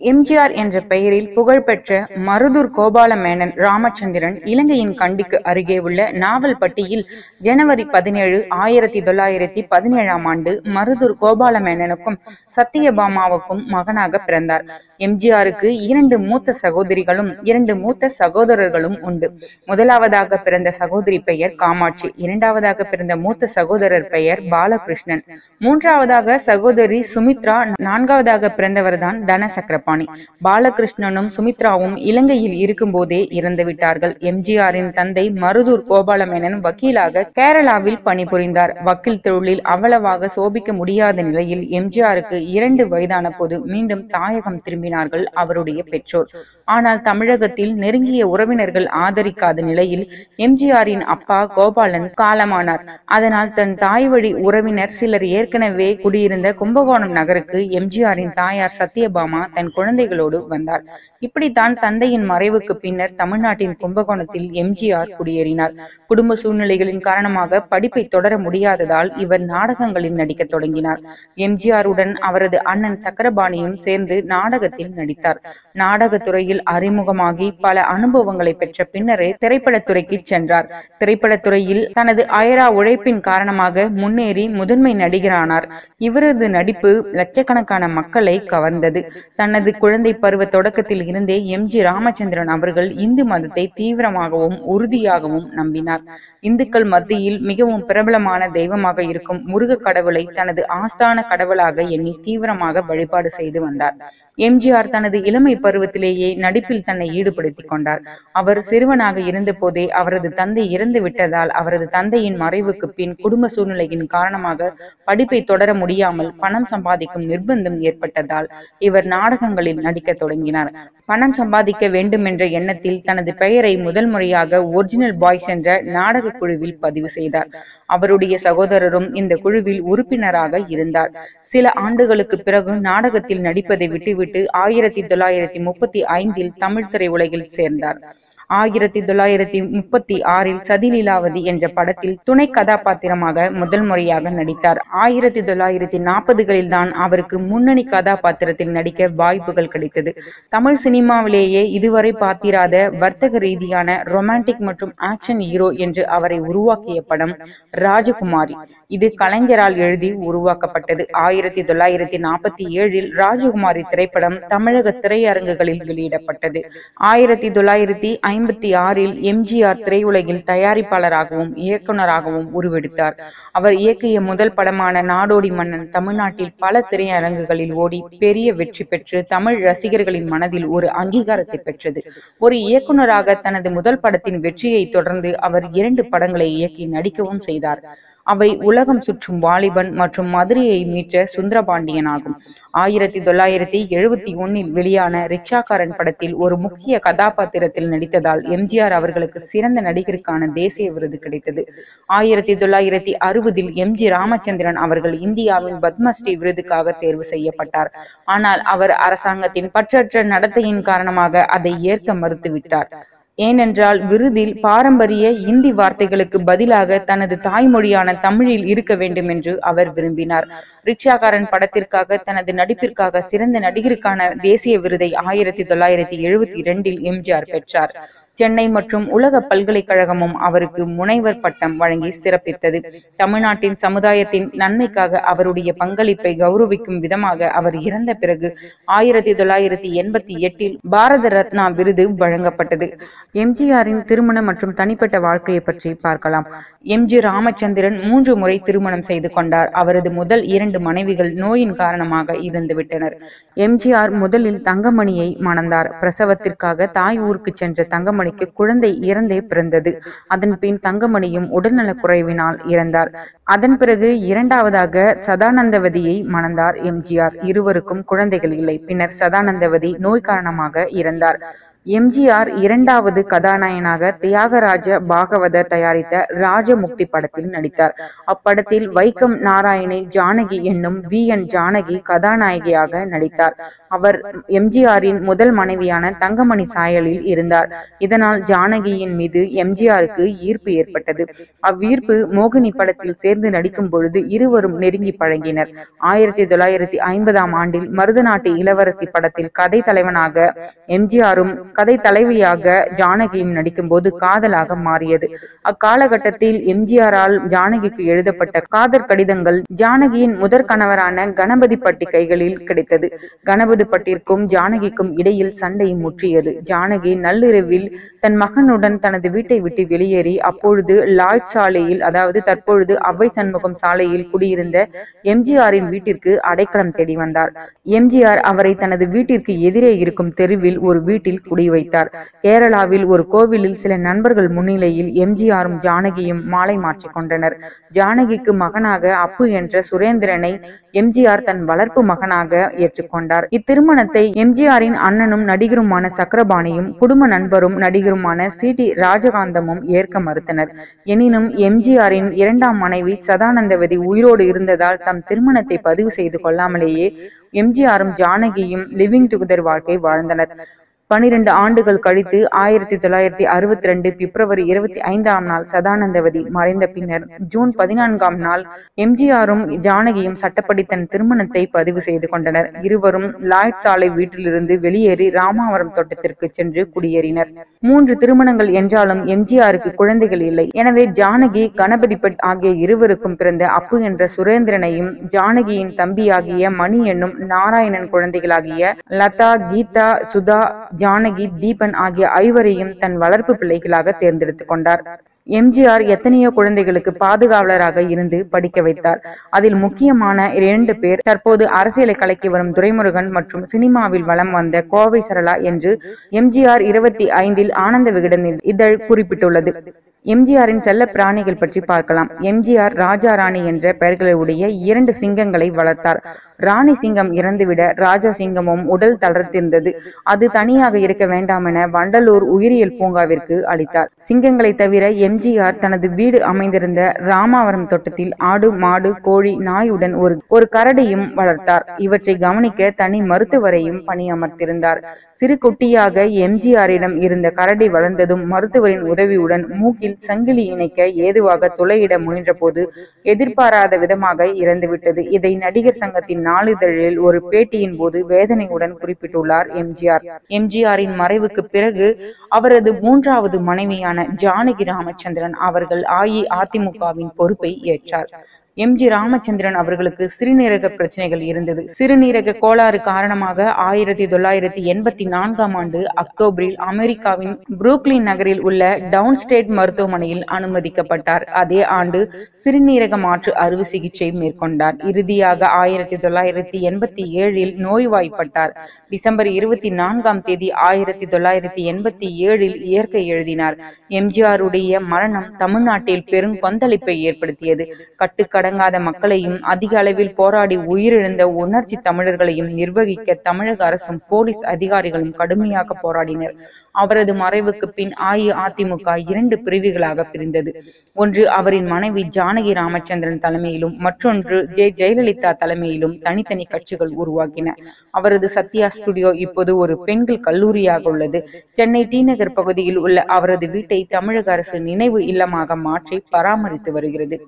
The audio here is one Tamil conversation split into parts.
எம்ஜிஆர் என்ற பெயரில் புகழ்பெற்ற மருதூர் கோபால மேனன் ராமச்சந்திரன் இலங்கையின் கண்டிக்கு அருகே உள்ள நாவல்பட்டியில் ஜனவரி பதினேழு ஆயிரத்தி தொள்ளாயிரத்தி பதினேழாம் ஆண்டு மருதூர் கோபால மேனனுக்கும் சத்தியபாமாவுக்கும் மகனாக பிறந்தார். எம்ஜிஆருக்கு இரண்டு மூத்த சகோதரிகளும் இரண்டு மூத்த சகோதரர்களும் உண்டு. முதலாவதாக பிறந்த சகோதரி பெயர் காமாட்சி இரண்டாவதாக பிறந்த மூத்த சகோதரர் பெயர் பாலகிருஷ்ணன். மூன்றாவதாக சகோதரி சுமித்ரா நான்காவதாக பிறந்தவர்தான் தன சக்கரபாணி பாலகிருஷ்ணனும் சுமித்ராவும் இலங்கையில் இருக்கும்போதே இறந்து விட்டார்கள். எம்ஜிஆரின் தந்தை மருதூர் கோபாலமேனன் வக்கீலாக கேரளாவில் பணிபுரிந்தார். வக்கீல் தொழிலில் அவ்வளவாக சோபிக்க முடியாத நிலையில் எம்ஜிஆருக்கு இரண்டு வயதான போது மீண்டும் தாயகம் திரும்பி விரும்பினார்கள் அவருடைய பெற்றோர். ஆனால் தமிழகத்தில் நெருங்கிய உறவினர்கள் ஆதரிக்காத நிலையில் எம்ஜிஆரின் அப்பா கோபாலன் காலமானார். அதனால் தன் தாய் வழி உறவினர் சிலர் ஏற்கனவே குடியிருந்த கும்பகோணம் நகருக்கு எம்ஜிஆரின் தாயார் சத்யபாமா தன் குழந்தைகளோடு வந்தார். இப்படித்தான் தந்தையின் மறைவுக்கு பின்னர் தமிழ்நாட்டின் கும்பகோணத்தில் எம்ஜிஆர் குடியேறினார். குடும்ப சூழ்நிலைகளின் காரணமாக படிப்பை தொடர முடியாததால் இவர் நாடகங்களில் நடிக்க தொடங்கினார். எம்ஜிஆருடன் அவரது அண்ணன் சக்கரபாணியும் சேர்ந்து நாடகத்தில் நடித்தார். நாடகத்துறையில் அறிமுகமாகி பல அனுபவங்களை பெற்ற பின்னரே திரைப்படத்துறைக்கு சென்றார். திரைப்படத்துறையில் தனது அயரா உழைப்பின் காரணமாக முன்னேறி முதன்மை நடிகரானார். இவரது நடிப்பு லட்சக்கணக்கான மக்களை கவர்ந்தது. தனது குழந்தை பருவ தொடக்கத்தில் இருந்தே எம். ஜி. ராமச்சந்திரன் அவர்கள் இந்து மதத்தை தீவிரமாகவும் உறுதியாகவும் நம்பினார். இந்துக்கள் மத்தியில் மிகவும் பிரபலமான தெய்வமாக இருக்கும் முருக கடவுளை தனது ஆஸ்தான கடவுளாக எண்ணி தீவிரமாக வழிபாடு செய்து வந்தார். எம்ஜிஆர் தனது இளமை பருவத்திலேயே நடிப்பில் தன்னை ஈடுபடுத்திக் கொண்டார். அவர் சிறுவனாக இருந்த போதே அவரது தந்தை இறந்து விட்டதால் அவரது தந்தையின் மறைவுக்கு பின் குடும்ப சூழ்நிலையின் காரணமாக படிப்பை தொடர முடியாமல் பணம் சம்பாதிக்கும் நிர்பந்தம் ஏற்பட்டதால் இவர் நாடகங்களில் நடிக்க தொடங்கினார். பணம் சம்பாதிக்க வேண்டும் என்ற எண்ணத்தில் தனது பெயரை முதல் முறையாக ஒரிஜினல் பாய்ஸ் என்ற நாடக குழுவில் பதிவு செய்தார். அவருடைய சகோதரரும் இந்த குழுவில் உறுப்பினராக இருந்தார். சில ஆண்டுகளுக்கு பிறகு நாடகத்தில் நடிப்பதை விட்டுவிட்டு ஆயிரத்தி தொள்ளாயிரத்தி முப்பத்தி ஐந்தில் தமிழ் திரையுலகில் சேர்ந்தார். ஆயிரத்தி தொள்ளாயிரத்தி முப்பத்தி ஆறில் சதிலீலாவதி என்ற படத்தில் துணை கதாபாத்திரமாக முதல் முறையாக நடித்தார். ஆயிரத்தி தொள்ளாயிரத்தி நாற்பதுகளில் தான் அவருக்கு முன்னணி கதாபாத்திரத்தில் நடிக்க வாய்ப்புகள் கிடைத்தது. தமிழ் சினிமாவிலேயே இதுவரை பார்த்திராத வர்த்தக ரீதியான ரொமான்டிக் மற்றும் ஆக்ஷன் ஹீரோ என்று அவரை உருவாக்கிய படம் ராஜகுமாரி. இது கலைஞரால் எழுதி உருவாக்கப்பட்டது. ஆயிரத்தி தொள்ளாயிரத்தி நாற்பத்தி ஏழில் ராஜகுமாரி திரைப்படம் தமிழக திரையரங்குகளில் வெளியிடப்பட்டது. ஆயிரத்தி தொள்ளாயிரத்தி ஐம்பத்தி ஆறில் எம்ஜிஆர் திரையுலகில் தயாரிப்பாளராகவும் இயக்குநராகவும் உருவெடுத்தார். அவர் இயக்கிய முதல் படமான நாடோடி மன்னன் தமிழ்நாட்டில் பல திரையரங்குகளில் ஓடி பெரிய வெற்றி பெற்று தமிழ் ரசிகர்களின் மனதில் ஒரு அங்கீகாரத்தை பெற்றது. ஒரு இயக்குநராக தனது முதல் படத்தின் வெற்றியை தொடர்ந்து அவர் இரண்டு படங்களை இயக்கி நடிக்கவும் செய்தார். அவை உலகம் சுற்றும் வாலிபன் மற்றும் மதுரையை மீற்ற சுந்தரபாண்டியன் ஆகும் ஆயிரத்தி தொள்ளாயிரத்தி எழுபத்தி ஒன்னில் வெளியான ரிக்ஷாக்காரன் படத்தில் ஒரு முக்கிய கதாபாத்திரத்தில் நடித்ததால் எம்ஜிஆர் அவர்களுக்கு சிறந்த நடிகருக்கான தேசிய விருது கிடைத்தது. ஆயிரத்தி தொள்ளாயிரத்தி அறுபதில் எம் ஜி ராமச்சந்திரன் அவர்கள் இந்தியாவின் பத்மஸ்ரீ விருதுக்காக தேர்வு செய்யப்பட்டார். ஆனால் அவர் அரசாங்கத்தின் பற்றற்ற நடத்தையின் காரணமாக அதை ஏற்க மறுத்துவிட்டார். ஏனென்றால் விருதில் பாரம்பரிய இந்தி வார்த்தைகளுக்கு பதிலாக தனது தாய்மொழியான தமிழில் இருக்க வேண்டும் என்று அவர் விரும்பினார். ரிக்ஷாகாரன் படத்திற்காக தனது நடிப்பிற்காக சிறந்த நடிகருக்கான தேசிய விருதை ஆயிரத்தி தொள்ளாயிரத்தி எழுபத்தி இரண்டில் எம்ஜிஆர் பெற்றார். சென்னை மற்றும் உலக பல்கலைக்கழகமும் அவருக்கு முனைவர் பட்டம் வழங்கி சிறப்பித்தது. தமிழ்நாட்டின் சமுதாயத்தின் நன்மைக்காக அவருடைய பங்களிப்பை கௌரவிக்கும் விதமாக அவர் இறந்த பிறகு ஆயிரத்தி தொள்ளாயிரத்தி எண்பத்தி எட்டில் பாரத ரத்னா விருது வழங்கப்பட்டது. எம்ஜிஆரின் திருமணம் மற்றும் தனிப்பட்ட வாழ்க்கையை பற்றி பார்க்கலாம். எம் ஜி ராமச்சந்திரன் மூன்று முறை திருமணம் செய்து கொண்டார். அவரது முதல் இரண்டு மனைவிகள் நோயின் காரணமாக இறந்துவிட்டனர் எம்ஜிஆர் முதலில் தங்கமணியை மணந்தார். பிரசவத்திற்காக தாய் ஊருக்கு சென்ற தங்கமணி தங்கமணிக்கு குழந்தை இறந்தே பிறந்தது. அதன் பின் தங்கமணியும் உடல்நலக் குறைவினால் இறந்தார். அதன் பிறகு இரண்டாவதாக சதானந்தவதியை மணந்தார் எம்ஜிஆர். இருவருக்கும் குழந்தைகள் இல்லை. பின்னர் சதானந்தவதி நோய் காரணமாக இறந்தார். எம்ஜிஆர் இரண்டாவது கதாநாயகனாக தியாகராஜ பாகவதர் தயாரித்த ராஜமுக்தி படத்தில் நடித்தார். அப்படத்தில் வைக்கம் நாராயணி ஜானகி என்னும் வி. என். ஜானகி கதாநாயகியாக நடித்தார். அவர் எம்ஜிஆரின் முதல் மனைவியான தங்கமணி சாயலில் இருந்தார். இதனால் ஜானகியின் மீது எம்ஜிஆருக்கு ஈர்ப்பு ஏற்பட்டது. அவ்வீர்ப்பு மோகினி படத்தில் சேர்ந்து நடிக்கும் பொழுது இருவரும் நெருங்கி பழங்கினர் ஆயிரத்தி தொள்ளாயிரத்தி ஐம்பதாம் ஆண்டில் மருதநாட்டு இளவரசி படத்தில் கதை தலைவனாக எம்ஜிஆரும் கதை தலைவியாக ஜானகியும் நடிக்கும்போது காதலாக மாறியது. அக்காலகட்டத்தில் எம்ஜிஆரால் ஜானகிக்கு எழுதப்பட்ட காதற் கடிதங்கள் ஜானகியின் முதற் கணவரான கணபதி பட்டி கைகளில் கிடைத்தது. கணபதி பட்டிற்கும் ஜானகிக்கும் இடையில் சண்டை முற்றியது. ஜானகி நள்ளிரவில் தன் மகனுடன் தனது வீட்டை விட்டு வெளியேறி அப்பொழுது லாய்ட் சாலையில் அதாவது தற்பொழுது அவ்வை சண்முகம் சாலையில் குடியிருந்த எம்ஜிஆரின் வீட்டிற்கு அடைக்கலம் தேடி வந்தார். எம்ஜிஆர் அவரை தனது வீட்டிற்கு எதிரே இருக்கும் தெருவில் ஒரு வீட்டில் குடி வைத்தார். கேரளாவில் ஒரு கோவிலில் சில நண்பர்கள் முன்னிலையில் எம்ஜிஆரும் ஜானகியும் மாலை மாற்றிக் கொண்டனர். ஜானகிக்கு மகனாக அப்பு என்ற சுரேந்திரனை எம்ஜிஆர் தன் வளர்ப்பு மகனாக ஏற்றுக்கொண்டார் இத்திருமணத்தை எம்ஜிஆரின் அண்ணனும் நடிகருமான சக்கரபாணியும் குடும்ப நண்பரும் நடிகருமான சி. டி. ராஜகாந்தமும் ஏற்க மறுத்தனர். எனினும் எம்ஜிஆரின் இரண்டாம் மனைவி சதானந்தவதி உயிரோடு இருந்ததால் தம் திருமணத்தை பதிவு செய்து கொள்ளாமலேயே எம்ஜிஆரும் ஜானகியும் லிவிங் டுகெதர் வாழ்க்கை வாழ்ந்தனர். பனிரெண்டு ஆண்டுகள் கழித்து ஆயிரத்தி தொள்ளாயிரத்தி அறுபத்தி ரெண்டு பிப்ரவரி இருபத்தி ஐந்தாம் நாள் சதானந்தவதி மறைந்த பின்னர் ஜூன் பதினான்காம் நாள் எம்ஜிஆரும் ஜானகியும் சட்டப்படி தன் திருமணத்தை பதிவு செய்து கொண்டனர். இருவரும் லாய்ட் சாலை வீட்டிலிருந்து வெளியேறி ராமாவரம் தோட்டத்திற்கு சென்று குடியேறினர். மூன்று திருமணங்கள் என்றாலும் எம்ஜிஆருக்கு குழந்தைகள் இல்லை. எனவே ஜானகி கணபதிபட் ஆகிய இருவருக்கும் பிறந்த அப்பு என்ற சுரேந்திரனையும் ஜானகியின் தம்பியாகிய மணி என்னும் நாராயணன் குழந்தைகளாகிய லதா கீதா சுதா ஜானகி தீபன் ஆகிய ஐவரையும் தன் வளர்ப்பு பிள்ளைகளாக தேர்ந்தெடுத்துக் கொண்டார். எம்ஜிஆர் எத்தனையோ குழந்தைகளுக்கு பாதுகாவலராக இருந்து படிக்க வைத்தார். அதில் முக்கியமான இரண்டு பேர் தற்போது அரசியலை கலக்கி வரும் துரைமுருகன் மற்றும் சினிமாவில் வலம் வந்த கோவை சரளா என்று எம்ஜிஆர் இருபத்தி ஐந்தில் ஆனந்த விகடன் இதழ் குறிப்பிட்டுள்ளது. எம்ஜிஆரின் செல்ல பிராணிகள் பற்றி பார்க்கலாம். எம்ஜிஆர் ராஜா ராணி என்ற பெயர்களுடைய இரண்டு சிங்கங்களை வளர்த்தார். ராணி சிங்கம் இறந்துவிட ராஜா சிங்கமும் உடல் தளர்த்திருந்தது. அது தனியாக இருக்க வேண்டாம் என வண்டலூர் உயிரியல் பூங்காவிற்கு அளித்தார். சிங்கங்களை தவிர எம்ஜிஆர் தனது வீடு அமைந்திருந்த ராமாவரம் தோட்டத்தில் ஆடு மாடு கோழி நாயுடன் ஒரு ஒரு கரடியும் வளர்த்தார். இவற்றை கவனிக்க தனி மருத்துவரையும் பணியமர்த்திருந்தார். சிறு குட்டியாக எம்ஜிஆரிடம் இருந்த கரடி வளர்ந்ததும் மருத்துவரின் உதவியுடன் மூக்கில் சங்கிலி இணைக்க ஏதுவாக துளையிட முயன்றபோது எதிர்பாராத விதமாக இறந்துவிட்டது. இதை நடிகர் சங்கத்தின் நாளிதழில் ஒரு பேட்டியின் போது வேதனையுடன் குறிப்பிட்டுள்ளார் எம்ஜிஆர். எம்ஜிஆரின் மறைவுக்கு பிறகு அவரது மூன்றாவது மனைவியான ஜானகி ராமச்சந்திரன் அவர்கள் அஇஅதிமுகவின் பொறுப்பை ஏற்றார். எம். ஜி. ராமச்சந்திரன் அவர்களுக்கு சிறுநீரக பிரச்சனைகள் இருந்தது. சிறுநீரக கோளாறு காரணமாக ஆயிரத்தி தொள்ளாயிரத்தி எண்பத்தி நான்காம் ஆண்டு அக்டோபரில் அமெரிக்காவின் புரூக்லின் நகரில் உள்ள டவுன் ஸ்டேட் மருத்துவமனையில் அனுமதிக்கப்பட்டார். அதே ஆண்டு சிறுநீரக மாற்று அறுவை சிகிச்சை மேற்கொண்டார். இறுதியாக ஆயிரத்தி தொள்ளாயிரத்தி எண்பத்தி ஏழில் நோய்வாய்ப்பட்டார். டிசம்பர் இருபத்தி நான்காம் தேதி ஆயிரத்தி தொள்ளாயிரத்தி எண்பத்தி ஏழில் இயற்கை எழுதினார். எம்ஜிஆருடைய மரணம் தமிழ்நாட்டில் பெரும் கொந்தளிப்பை ஏற்படுத்தியது. கட்டுக்கட அடங்காத மக்களையும் அதிக அளவில் போராடி உயிரிழந்த உணர்ச்சி தமிழர்களையும் நிர்வகிக்க தமிழக அரசும் போலீஸ் அதிகாரிகளும் கடுமையாக போராடினர். அவரது மறைவுக்கு பின் அஇஅதிமுக இரண்டு பிரிவுகளாக பிரிந்தது. ஒன்று அவரின் மனைவி ஜானகி ராமச்சந்திரன் தலைமையிலும் மற்றொன்று ஜே ஜெயலலிதா தலைமையிலும் தனித்தனி கட்சிகள் உருவாக்கின. அவரது சத்யா ஸ்டுடியோ இப்போது ஒரு பெண்கள் கல்லூரியாக உள்ளது. சென்னை டி நகர் பகுதியில் உள்ள அவரது வீட்டை தமிழக அரசு நினைவு இல்லமாக மாற்றி பராமரித்து வருகிறது.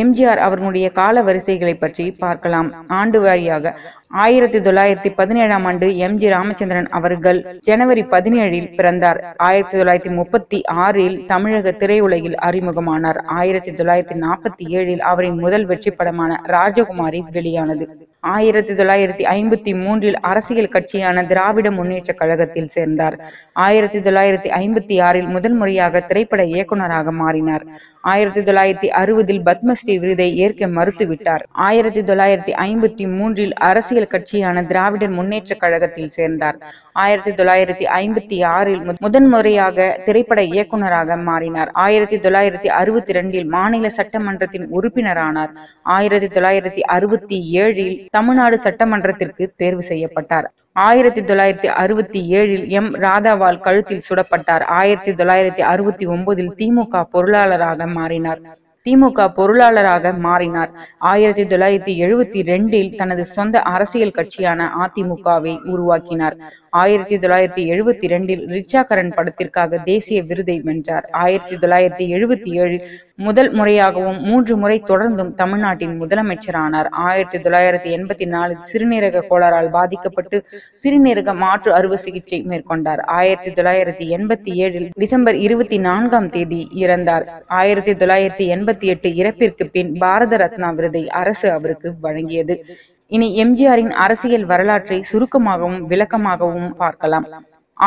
எம்ஜிஆர் அவர்களுடைய கால வரிசைகளை பற்றி பார்க்கலாம். ஆண்டு வாரியாக ஆயிரத்தி தொள்ளாயிரத்தி பதினேழாம் ஆண்டு எம். ஜி. ராமச்சந்திரன் அவர்கள் ஜனவரி பதினேழில் பிறந்தார். ஆயிரத்தி தொள்ளாயிரத்தி முப்பத்தி ஆறில் தமிழக திரையுலகில் அறிமுகமானார். ஆயிரத்தி தொள்ளாயிரத்தி நாற்பத்தி ஏழில் அவரின் முதல் வெற்றி படமான ராஜகுமாரி வெளியானது. ஆயிரத்தி தொள்ளாயிரத்தி ஐம்பத்தி மூன்றில் அரசியல் கட்சியான திராவிட முன்னேற்ற கழகத்தில் சேர்ந்தார். ஆயிரத்தி தொள்ளாயிரத்தி ஐம்பத்தி ஆறில் முதல் முறையாக திரைப்பட இயக்குநராக மாறினார். ஆயிரத்தி தொள்ளாயிரத்தி அறுபதில் பத்மஸ்ரீ விருதை ஏற்க மறுத்துவிட்டார். ஆயிரத்தி தொள்ளாயிரத்தி ஐம்பத்தி மூன்றில் அரசியல் அரசியல் கட்சியான திராவிடர் முன்னேற்ற கழகத்தில் சேர்ந்தார். ஆயிரத்தி தொள்ளாயிரத்தி ஐம்பத்தி ஆறில் முதன்முறையாக திரைப்பட இயக்குநராக மாறினார். ஆயிரத்தி தொள்ளாயிரத்தி அறுபத்தி இரண்டில் மாநில சட்டமன்றத்தின் உறுப்பினரானார். ஆயிரத்தி தொள்ளாயிரத்தி அறுபத்தி ஏழில் தமிழ்நாடு சட்டமன்றத்திற்கு தேர்வு செய்யப்பட்டார். ஆயிரத்தி தொள்ளாயிரத்தி அறுபத்தி ஏழில் எம். ராதாவால் கழுத்தில் சுடப்பட்டார். ஆயிரத்தி தொள்ளாயிரத்தி அறுபத்தி ஒன்பதில் திமுக பொருளாளராக மாறினார். திமுக பொருளாளராக மாறினார். ஆயிரத்தி தொள்ளாயிரத்தி எழுபத்தி ரெண்டில் தனது சொந்த அரசியல் கட்சியான அதிமுகவை உருவாக்கினார். ஆயிரத்தி தொள்ளாயிரத்தி எழுபத்தி ரெண்டில் ரிச்சா கரன் படத்திற்காக தேசிய விருதை வென்றார். ஆயிரத்தி தொள்ளாயிரத்தி எழுபத்தி ஏழில் முதல் முறையாகவும் மூன்று முறை தொடர்ந்தும் தமிழ்நாட்டின் முதலமைச்சரானார். ஆயிரத்தி தொள்ளாயிரத்தி எண்பத்தி நாலில் சிறுநீரக கோளாறால் பாதிக்கப்பட்டு சிறுநீரக மாற்று அறுவை சிகிச்சை மேற்கொண்டார். ஆயிரத்தி தொள்ளாயிரத்தி எண்பத்தி ஏழில் டிசம்பர் இருபத்தி நான்காம் தேதி இறந்தார். ஆயிரத்தி தொள்ளாயிரத்தி எண்பத்தி எட்டு இறப்பிற்கு பின் பாரத ரத்னா விருதை அரசு அவருக்கு வழங்கியது. இனி எம்ஜிஆரின் அரசியல் வரலாற்றை சுருக்கமாகவும் விளக்கமாகவும் பார்க்கலாம்.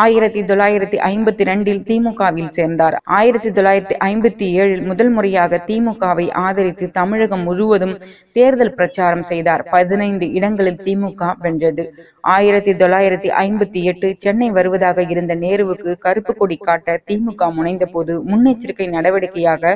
ஆயிரத்தி தொள்ளாயிரத்தி ஐம்பத்தி ரெண்டில் திமுகவில் சேர்ந்தார். ஆயிரத்தி தொள்ளாயிரத்தி ஐம்பத்தி ஏழில் முதல் முறையாக திமுகவை ஆதரித்து தமிழகம் முழுவதும் தேர்தல் பிரச்சாரம் செய்தார். பதினைந்து இடங்களில் திமுக வென்றது. ஆயிரத்தி தொள்ளாயிரத்தி ஐம்பத்தி எட்டு சென்னை வருவதாக இருந்த நேருவுக்கு கருப்பு கொடி காட்ட திமுக முனைந்த போது முன்னெச்சரிக்கை நடவடிக்கையாக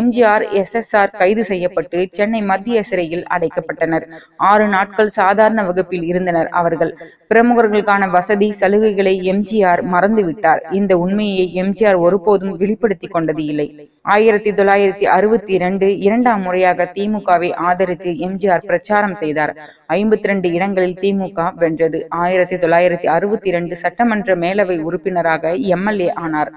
எம்ஜிஆர் எஸ் எஸ் ஆர் கைது செய்யப்பட்டு சென்னை மத்திய சிறையில் அடைக்கப்பட்டனர். ஆறு நாட்கள் சாதாரண வகுப்பில் இருந்தனர் அவர்கள். பிரமுகர்களுக்கான வசதி சலுகைகளை எம்ஜிஆர் மறந்துவிட்டார். இந்த உண்மையை எம்ஜிஆர் ஒருபோதும் வெளிப்படுத்திக் கொண்டது இல்லை. ஆயிரத்தி தொள்ளாயிரத்தி அறுபத்தி இரண்டு இரண்டாம் முறையாக திமுகவை ஆதரித்து எம்ஜிஆர் பிரச்சாரம் செய்தார். ஐம்பத்தி ரெண்டு இடங்களில் திமுக வென்றது. ஆயிரத்தி தொள்ளாயிரத்தி அறுபத்தி இரண்டு சட்டமன்ற மேலவை உறுப்பினராக எம்எல்ஏ ஆனார்.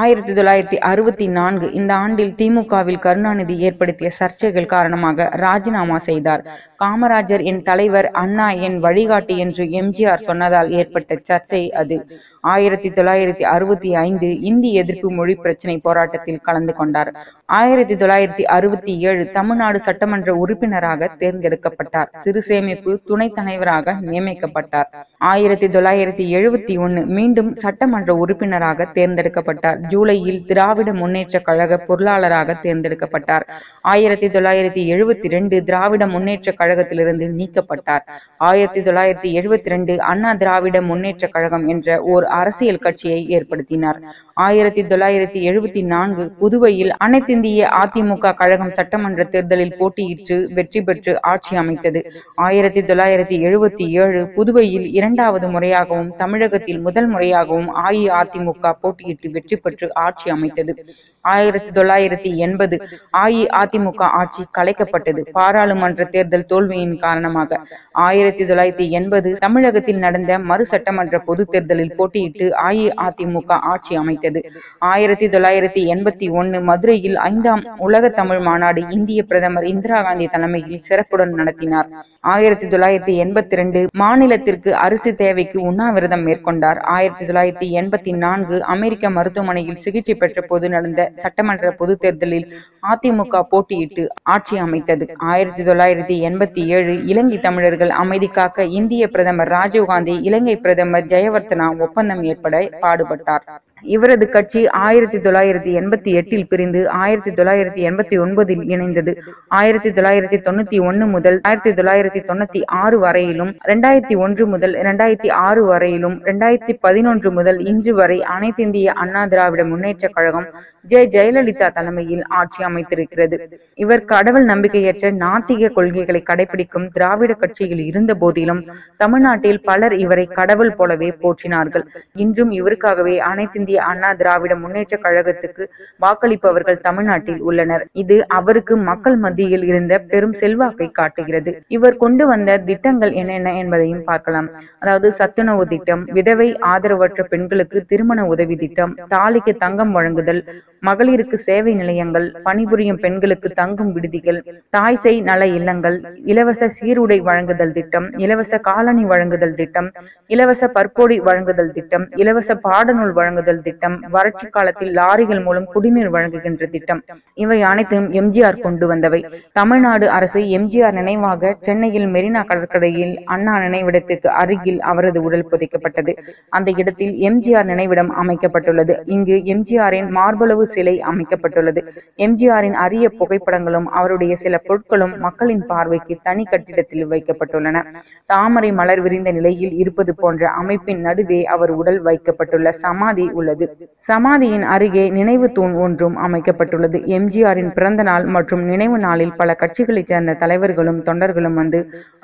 ஆயிரத்தி தொள்ளாயிரத்தி அறுபத்தி நான்கு இந்த ஆண்டில் திமுகவில் கருணாநிதி ஏற்படுத்திய சர்ச்சைகள் காரணமாக ராஜினாமா செய்தார். காமராஜர் என் தலைவர் அண்ணா என் வழிகாட்டி என்று எம்ஜிஆர் சொன்னதால் ஏற்பட்ட சர்ச்சை அது. ஆயிரத்தி தொள்ளாயிரத்தி அறுபத்தி ஐந்து இந்தி எதிர்ப்பு மொழி பிரச்சினை போராட்டத்தில் கலந்து கொண்டார். ஆயிரத்தி தொள்ளாயிரத்தி அறுபத்தி ஏழு தமிழ்நாடு சட்டமன்ற உறுப்பினராக தேர்ந்தெடுக்கப்பட்டார். சிறு சேமிப்பு துணைத் தலைவராக நியமிக்கப்பட்டார். ஆயிரத்தி தொள்ளாயிரத்தி எழுபத்தி ஒன்னு மீண்டும் சட்டமன்ற உறுப்பினராக தேர்ந்தெடுக்கப்பட்டார். ஜூலையில் திராவிட முன்னேற்ற கழக பொருளாளராக தேர்ந்தெடுக்கப்பட்டார். ஆயிரத்தி தொள்ளாயிரத்தி எழுபத்தி ரெண்டு திராவிட முன்னேற்ற கழகத்திலிருந்து நீக்கப்பட்டார். ஆயிரத்தி தொள்ளாயிரத்தி எழுபத்தி ரெண்டு அண்ணா திராவிட முன்னேற்ற கழகம் என்ற ஓர் அரசியல் கட்சியை ஏற்படுத்தினார். ஆயிரத்தி தொள்ளாயிரத்தி எழுபத்தி நான்கு புதுவையில் அனைத்திந்திய அதிமுக கழகம் சட்டமன்ற தேர்தலில் போட்டியிட்டு வெற்றி பெற்று ஆட்சி அமைத்தது. ஆயிரத்தி தொள்ளாயிரத்தி எழுபத்தி ஏழு புதுவையில் இரண்டாவது முறையாகவும் தமிழகத்தில் முதல் முறையாகவும் அஇஅதிமுக போட்டியிட்டு வெற்றி பெற்று ஆட்சி அமைத்தது. ஆயிரத்தி தொள்ளாயிரத்தி எண்பது அஇஅதிமுக ஆட்சி கலைக்கப்பட்டது. பாராளுமன்ற தேர்தல் தோல்வியின் காரணமாக ஆயிரத்தி தொள்ளாயிரத்தி எண்பது தமிழகத்தில் நடந்த மறு சட்டமன்ற பொது தேர்தலில் போட்டியிட்டு அஇஅதிமுக ஆட்சி அமைத்தது. ஆயிரத்தி தொள்ளாயிரத்தி எண்பத்தி ஒன்னு மதுரையில் ஐந்தாம் உலக தமிழ் மாநாடு இந்திய பிரதமர் இந்திரா காந்தி தலைமையில் சிறப்புடன் நடத்தினார். ஆயிரத்தி தொள்ளாயிரத்தி எண்பத்தி ரெண்டு மாநிலத்திற்கு அரிசி தேவைக்கு உண்ணாவிரதம் மேற்கொண்டார். ஆயிரத்தி தொள்ளாயிரத்தி எண்பத்தி நான்கு அமெரிக்க மருத்துவமனையில் சிகிச்சை பெற்ற போது நடந்த சட்டமன்ற பொது தேர்தலில் அதிமுக போட்டியிட்டு ஆட்சி அமைத்தது. ஆயிரத்தி தொள்ளாயிரத்தி எண்பத்தி ஏழு இலங்கை தமிழர்கள் அமைதி காக்க இந்திய பிரதமர் ராஜீவ்காந்தி இலங்கை பிரதமர் ஜெயவர்த்தனா ஒப்பந்தம் ஏற்பட பாடுபட்டார். இவரது கட்சி ஆயிரத்தி தொள்ளாயிரத்தி எண்பத்தி எட்டில் பிரிந்து ஆயிரத்தி தொள்ளாயிரத்தி எண்பத்தி ஒன்பதில் இணைந்தது. ஆயிரத்தி தொள்ளாயிரத்தி தொண்ணூத்தி ஒன்னு முதல் ஆயிரத்தி தொள்ளாயிரத்தி தொண்ணூத்தி ஆறு வரையிலும் இரண்டாயிரத்தி ஒன்று முதல் இரண்டாயிரத்தி ஆறு வரையிலும் இரண்டாயிரத்தி பதினொன்று முதல் இன்று வரை அனைத்திந்திய அண்ணா திராவிட முன்னேற்ற கழகம் ஜெ. ஜெயலலிதா தலைமையில் ஆட்சி அமைத்திருக்கிறது. இவர் கடவுள் நம்பிக்கையற்ற நாத்திக கொள்கைகளை கடைபிடிக்கும் திராவிட கட்சியில் இருந்த போதிலும் தமிழ்நாட்டில் பலர் இவரை கடவுள் போலவே போற்றினார்கள். இன்றும் இவருக்காகவே அனைத்திந்திய இந்திய அண்ணா திராவிட முன்னேற்ற கழகத்துக்கு வாக்களிப்பவர்கள் தமிழ்நாட்டில் உள்ளனர். இது அவருக்கு மக்கள் மத்தியில் இருந்த பெரும் செல்வாக்கை காட்டுகிறது. இவர் கொண்டு வந்த திட்டங்கள் என்னென்ன என்பதையும் பார்க்கலாம். அதாவது சத்துணவு திட்டம் விதவை ஆதரவற்ற பெண்களுக்கு திருமண உதவி திட்டம் தாலிக்கு தங்கம் வழங்குதல் மகளிருக்கு சேவை நிலையங்கள் பணிபுரியும் பெண்களுக்கு தங்கும் விடுதிகள் தாய்சை நல இல்லங்கள் இலவச சீருடை வழங்குதல் திட்டம் இலவச காலணி வழங்குதல் திட்டம் இலவச பற்பொடி வழங்குதல் திட்டம் இலவச பாடநூல் வழங்குதல் திட்டம். வறட்சி காலத்தில் லாரிகள் மூலம் குடிநீர் வழங்குகின்ற திட்டம். இவை அனைத்தும் எம்ஜிஆர் கொண்டு வந்தவை. தமிழ்நாடு அரசு எம்ஜிஆர் நினைவாக சென்னையில் மெரினா கடற்கரையில் அண்ணா நினைவிடத்திற்கு அருகில் அவரது உடல் புதைக்கப்பட்டது. அந்த இடத்தில் எம்ஜிஆர் நினைவிடம் அமைக்கப்பட்டுள்ளது. இங்கு எம்ஜிஆரின் மார்பளவு சிலை அமைக்கப்பட்டுள்ளது. எம்ஜிஆரின் அரிய புகைப்படங்களும் அவருடைய சில பொருட்களும் மக்களின் பார்வைக்கு தனி கட்டிடத்தில் வைக்கப்பட்டுள்ளன. தாமரை மலர் விரிந்த நிலையில் இருப்பது போன்ற அமைப்பின் நடுவே அவர் உடல் வைக்கப்பட்டுள்ள சமாதி உள்ளது. சமாதியின் அருகே நினைவு தூண் ஒன்றும் அமைக்கப்பட்டுள்ளது. எம்ஜிஆரின் பிறந்த நாள் மற்றும் நினைவு நாளில் பல கட்சிகளைச் சேர்ந்த தலைவர்களும் தொண்டர்களும் வந்து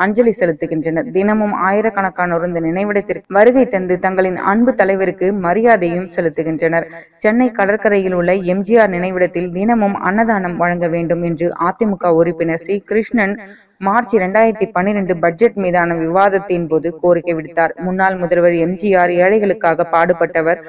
அஞ்சலி செலுத்துகின்றனர். தினமும் ஆயிரக்கணக்கானோர் இந்த நினைவிடத்திற்கு வருகை தந்து தங்களின் அன்பு தலைவருக்கு மரியாதையும் செலுத்துகின்றனர். சென்னை கடற்கரையில் உள்ள எம்ஜிஆர் நினைவிடத்தில் தினமும் அன்னதானம் வழங்க வேண்டும் என்று அதிமுக உறுப்பினர் சி. கிருஷ்ணன் மார்ச் இரண்டாயிரத்தி பன்னிரண்டு பட்ஜெட் மீதான விவாதத்தின் போது கோரிக்கை விடுத்தார். முன்னாள் முதல்வர் எம்ஜிஆர் ஏழைகளுக்காக பாடுபட்டவர்.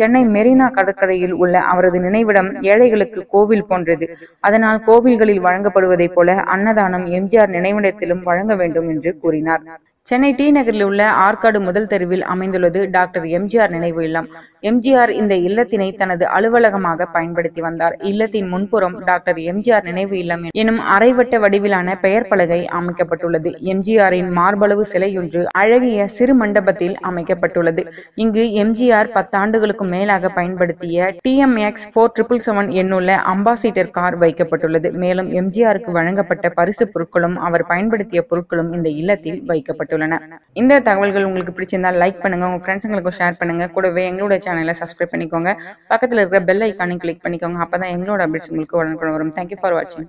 சென்னை மெரினா கடற்கரையில் உள்ள அவரது நினைவிடம் ஏழைகளுக்கு கோவில் போன்றது. அதனால் கோவில்களில் வழங்கப்படுவதைப் போல அன்னதானம் எம்ஜிஆர் நினைவிடத்திலும் வழங்க வேண்டும் என்று கூறினார். சென்னை டி நகரில் உள்ள ஆற்காடு முதல் தெருவில் அமைந்துள்ளது டாக்டர் எம்ஜிஆர் நினைவு இல்லம். எம்ஜிஆர் இந்த இல்லத்தினை தனது அலுவலகமாக பயன்படுத்தி வந்தார். இல்லத்தின் முன்புறம் டாக்டர் எம்ஜிஆர் நினைவு இல்லம் எனும் அரைவட்ட வடிவிலான பெயர் பலகை அமைக்கப்பட்டுள்ளது. எம்ஜிஆரின் மார்பளவு சிலையொன்று அழகிய சிறு மண்டபத்தில் அமைக்கப்பட்டுள்ளது. இங்கு எம்ஜிஆர் பத்தாண்டுகளுக்கு மேலாக பயன்படுத்திய T M X four triple seven எண்ணுள்ள அம்பாசிடர் கார் வைக்கப்பட்டுள்ளது. மேலும் எம்ஜிஆருக்கு வழங்கப்பட்ட பரிசு பொருட்களும் அவர் பயன்படுத்திய பொருட்களும் இந்த இல்லத்தில் வைக்கப்பட்டுள்ளது வைக்கப்பட்டுள்ளன இந்த தகவல்கள் உங்களுக்கு பிடிச்சிருந்தா லைக் பண்ணுங்க உங்க ஃப்ரெண்ட்ஸுங்களுக்கும் ஷேர் பண்ணுங்க. கூடவே எங்களோட சேனலை சப்ஸ்கிரைப் பண்ணிக்கோங்க. பக்கத்துல இருக்கிற பெல் ஐக்கானையும் கிளிக் பண்ணிக்கோங்க. அப்பதான் எங்களோட அப்டேட்ஸ் உங்களுக்கு உடனுக்குடன் வரும். தேங்க்யூ ஃபார் வாட்சிங்